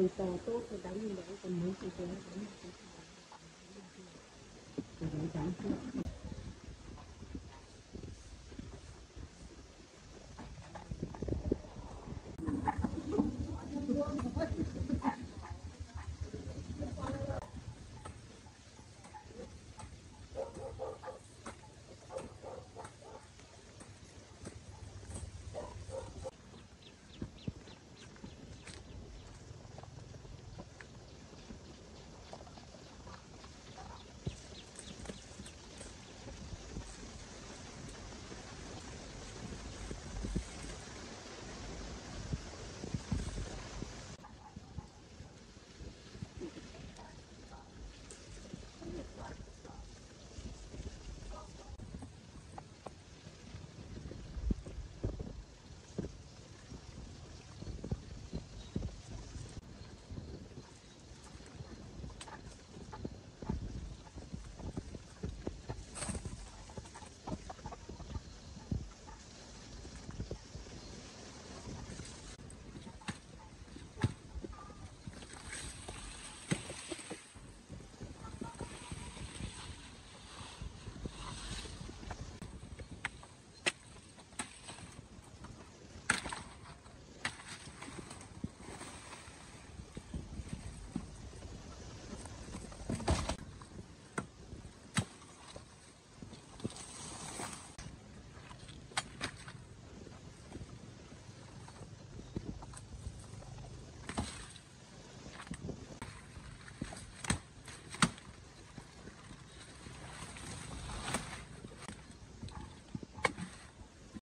từ tò tốt thì đánh như vậy còn muốn thì từ đánh từ từ